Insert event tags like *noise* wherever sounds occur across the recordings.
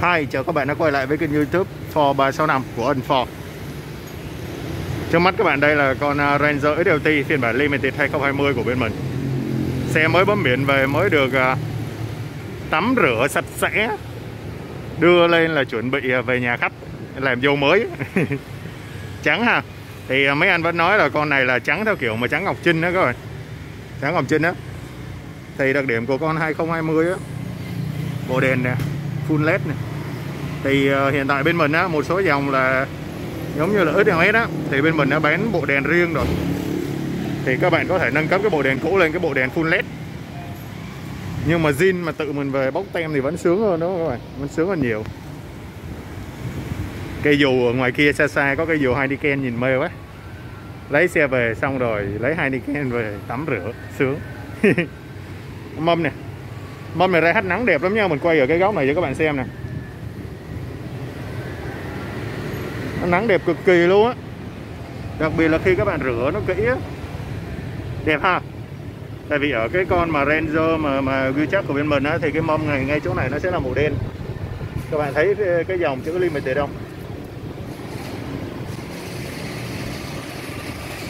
Hi, chào các bạn đã quay lại với kênh youtube Ford 365 của Ân Ford Trước mắt các bạn đây là con à, Ranger XLT phiên bản Limited 2020 của bên mình. Xe mới bấm biển về mới được à, tắm rửa sạch sẽ Đưa lên là chuẩn bị à, về nhà khách làm dâu mới. *laughs* Trắng ha? Thì mấy anh vẫn nói là con này là trắng theo kiểu mà trắng ngọc trinh đó các bạn. Trắng ngọc trinh đó Thì đặc điểm của con 2020 á Bộ đèn nè full led này. Thì ờ, hiện tại bên mình á, một số dòng là giống như là XLS á, thì bên mình đã bán bộ đèn riêng rồi. Thì các bạn có thể nâng cấp cái bộ đèn cũ lên, cái bộ đèn full led. Nhưng mà zin mà tự mình về bóc tem thì vẫn sướng hơn đó các bạn, vẫn sướng hơn nhiều. Cây dù ở ngoài kia xa xa có cây dù Heineken nhìn mê quá. Lấy xe về xong rồi lấy Heineken về tắm rửa, sướng. *laughs* Mâm nè mâm này ra hết nắng đẹp lắm nha mình quay ở cái góc này cho các bạn xem nè. Nắng đẹp cực kỳ luôn á. Đặc biệt là khi các bạn rửa nó kỹ á. Đẹp ha? Tại vì ở cái con mà Ranger mà mà ghi chắc của bên mình á thì cái mâm này ngay chỗ này nó sẽ là màu đen. Các bạn thấy cái, cái dòng chữ limited không?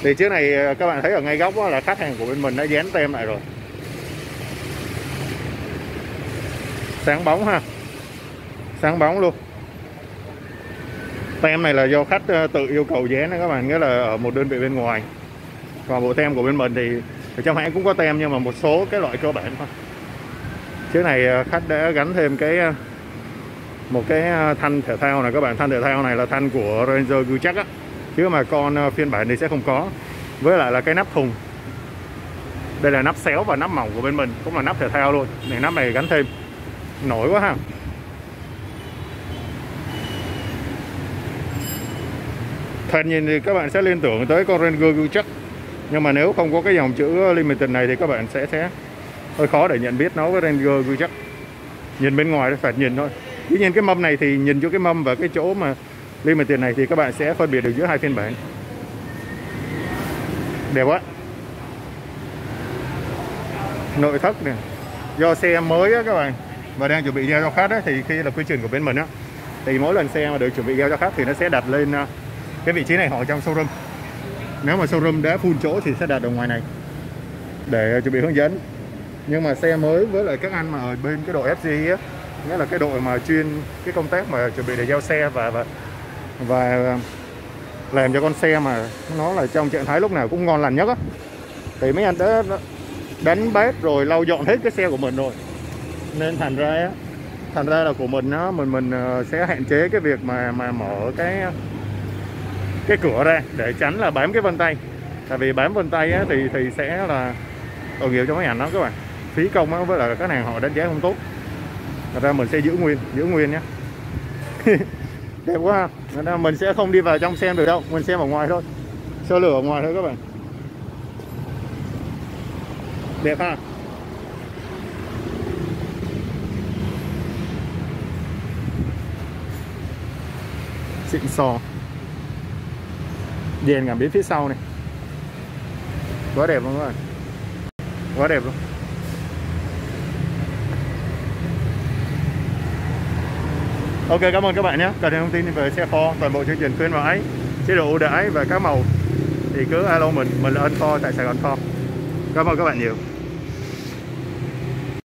Thì chiếc này à, các bạn thấy ở ngay góc là khách hàng của bên mình đã dán tem lại rồi. Sáng bóng ha. Sáng bóng luôn. Tem này là do khách ờ, tự yêu cầu dán đó các bạn, nghĩa là ở một đơn vị bên ngoài. Còn bộ tem của bên mình thì ở trong hãng cũng có tem nhưng mà một số cái loại cơ bản thôi. Chiếc này ờ, khách đã gắn thêm cái ờ, một cái thanh thể thao này các bạn. Thanh thể thao này là thanh của Ranger chắc á. Chứ mà con phiên bản thì sẽ không có. Với lại là cái nắp thùng. Đây là nắp xéo và nắp mỏng của bên mình, cũng là nắp thể thao luôn. Này, nắp này gắn thêm nổi quá ha. Thoạt nhìn thì các bạn sẽ liên tưởng tới con Ranger chắc nhưng mà nếu không có cái dòng chữ limited này thì các bạn sẽ sẽ hơi khó để nhận biết nó với Ranger chắc nhìn bên ngoài phải nhìn thôi. Tuy nhiên cái mâm này thì nhìn cho cái mâm và cái chỗ mà limited này thì các bạn sẽ phân biệt được giữa hai phiên bản. Đẹp quá. Nội thất này do xe mới á các bạn và đang chuẩn bị giao cho khách ấy, thì khi là quy trình của bên mình á thì mỗi lần xe mà được chuẩn bị giao cho khách thì nó sẽ đặt lên à, cái vị trí này họ trong showroom. Nếu mà showroom đã full chỗ thì sẽ đặt ở ngoài này để chuẩn bị hướng dẫn. Nhưng mà xe mới với lại các anh mà ở bên cái đội FG á nghĩa là cái đội mà chuyên cái công tác mà chuẩn bị để giao xe và và và làm cho con xe mà nó là trong trạng thái lúc nào cũng ngon lành nhất á thì mấy anh đã đánh bát rồi lau dọn hết cái xe của mình rồi nên thành ra thành ra là của mình nó mình mình ờ, sẽ hạn chế cái việc mà mà mở cái cái cửa ra để tránh là bám cái vân tay. Tại vì bám vân tay á, thì thì sẽ là tội nghiệp cho mấy ảnh đó các bạn. Phí công á, với lại các hàng họ đánh giá không tốt. Thật ra mình sẽ giữ nguyên giữ nguyên nhé *laughs* đẹp quá ha. Mình sẽ không đi vào trong xem được đâu mình xem ở ngoài thôi. Sơ lửa ở ngoài thôi các bạn. Đẹp ha. Xịn sò. Đèn cảm biến phía sau này. Quá đẹp luôn các bạn. Quá đẹp luôn. Ok, cảm ơn các bạn nhé. Cần thêm thông tin về xe Ford, toàn bộ chương trình khuyến mãi, chế độ ưu đãi và các màu. Thì cứ alo mình mình là ân Ford tại Sài Gòn Ford. Cảm ơn các bạn nhiều.